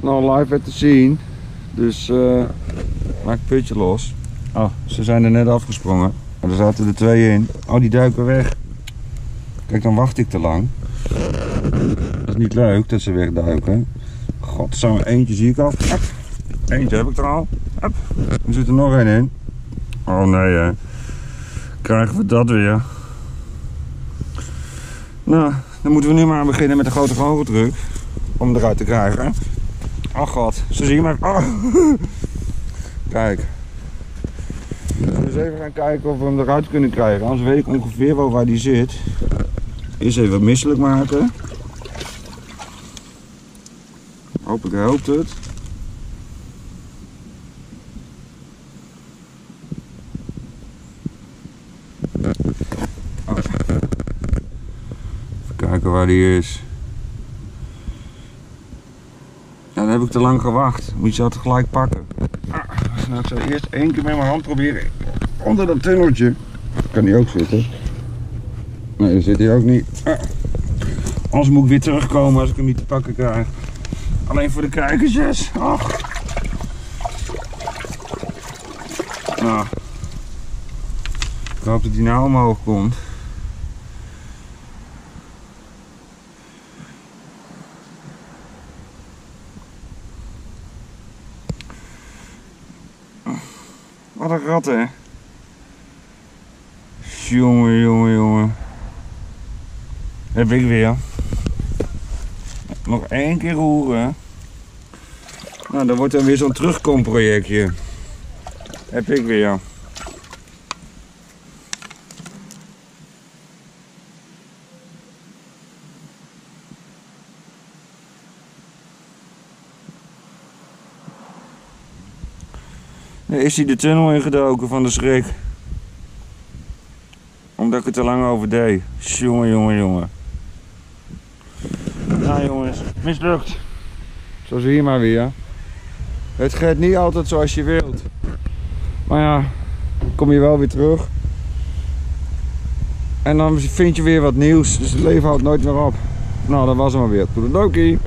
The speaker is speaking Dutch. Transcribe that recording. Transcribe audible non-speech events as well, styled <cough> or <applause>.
nou live te zien. Dus eh maak het putje los. Oh, ze zijn er net afgesprongen. Maar er zaten er twee in. Oh, die duiken weg. Kijk, dan wacht ik te lang. Dat is niet leuk dat ze wegduiken. God, zo eentje zie ik al. Eentje heb ik er al. Hup. Er zit er nog één in. Oh nee, hè. Krijgen we dat weer. Nou, dan moeten we nu maar beginnen met de grote goocheltruc. Om eruit te krijgen. Oh god, zo zie je maar. Oh. <laughs> Kijk. We gaan eens even gaan kijken of we hem eruit kunnen krijgen. Anders weet ik ongeveer wel waar die zit. Eerst even misselijk maken. Hopelijk helpt het. Oh. Even kijken waar die is. Ja, dan heb ik te lang gewacht. Moet je dat gelijk pakken. Ah, nou, ik zal eerst één keer met mijn hand proberen. Onder dat tunneltje. Kan die ook zitten? Nee, dat zit hij ook niet. Ah. Anders moet ik weer terugkomen als ik hem niet te pakken krijg. Alleen voor de kijkertjes. Ach. Nou. Ik hoop dat hij nou omhoog komt. Wat een. Jongen, jongen, jongen. Heb ik weer. Nog één keer roeren. Nou, dan wordt dan weer zo'n terugkomprojectje. Heb ik weer. Is hij de tunnel ingedoken van de schrik? Omdat ik het te lang over deed. Jongen, jongen, jongen. Nou jongens, mislukt. Zo zie je maar weer. Het gaat niet altijd zoals je wilt. Maar ja, kom je wel weer terug. En dan vind je weer wat nieuws. Dus het leven houdt nooit meer op. Nou, dat was hem alweer. Toedeledokie.